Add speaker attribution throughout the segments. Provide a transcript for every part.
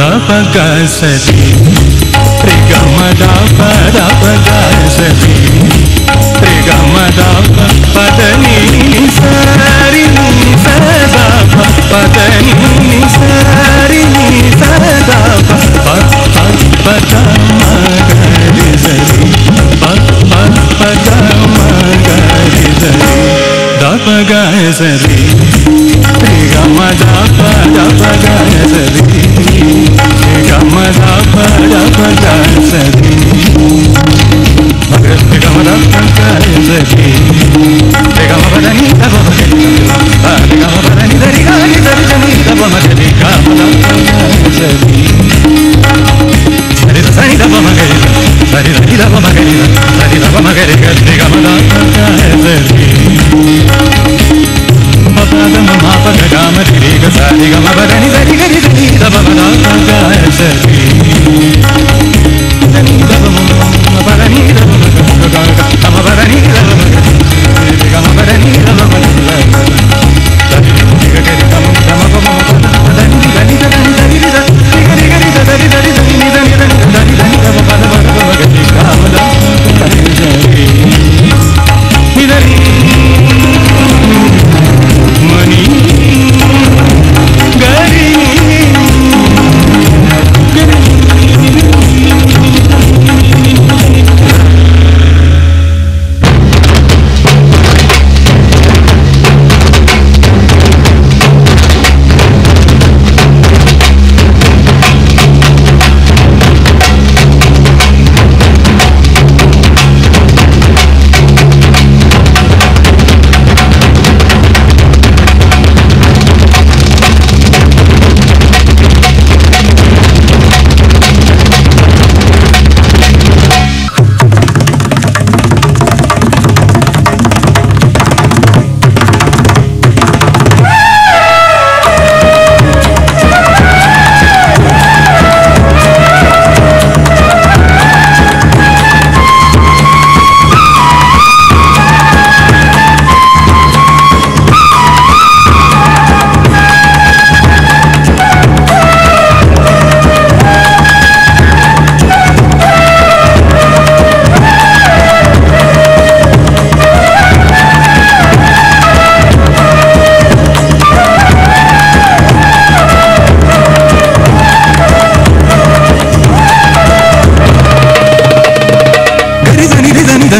Speaker 1: प ग स रे रे ग म ड प ड प ग स रे रे ग म ड प प द नि नि स रि नि स द प प द नि नि स रि नि स द प प प प द म ग रि स रि प प प द म ग रि स रि द प ग स रि रे ग म ड प ड प ग स रि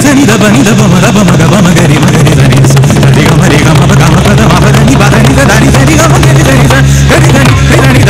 Speaker 1: గజనిద బనిద బమర బమగ బమగరి మగరి దని సరి గమరి గమ గమ పద మమ దని బదని దని సరి గమ గరి దని సరి గని దని